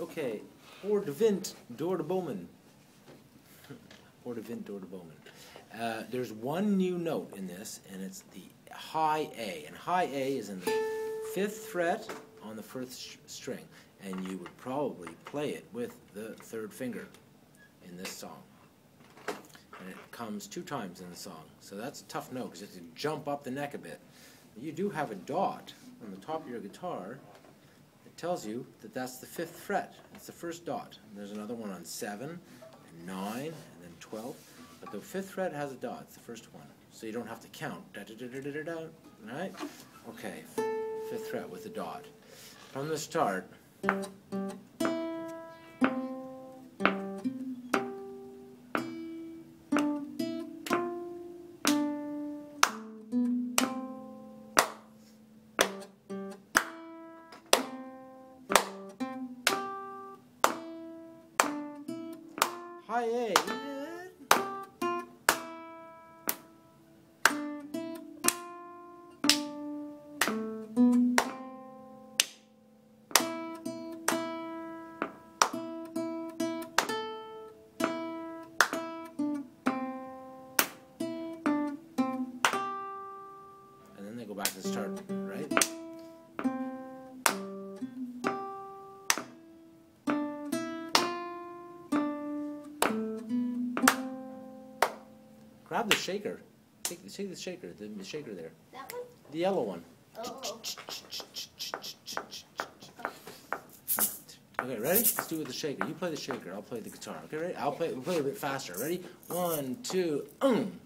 Okay, Hoor de Wind, Door de Bomen. Hoor de Wind, Door de Bomen. Uh, there's one new note in this, and it's the high A. And high A is in the fifth fret on the first string. And you would probably play it with the third finger in this song. And it comes two times in the song. So that's a tough note because you have to jump up the neck a bit. You do have a dot on the top of your guitar. It tells you that that's the fifth fret. It's the first dot. And there's another one on seven and nine and then twelve. But the fifth fret has a dot. It's the first one. So you don't have to count. Da da da da da da. da. Right? Okay. Fifth fret with the dot. From the start. High A. And then they go back to start, right? Grab the shaker. Take, take the shaker, the, the shaker there. That one? The yellow one. Oh. Okay, ready? Let's do it with the shaker. You play the shaker. I'll play the guitar. Okay, ready? I'll play. We'll play a bit faster. Ready? One, two, um.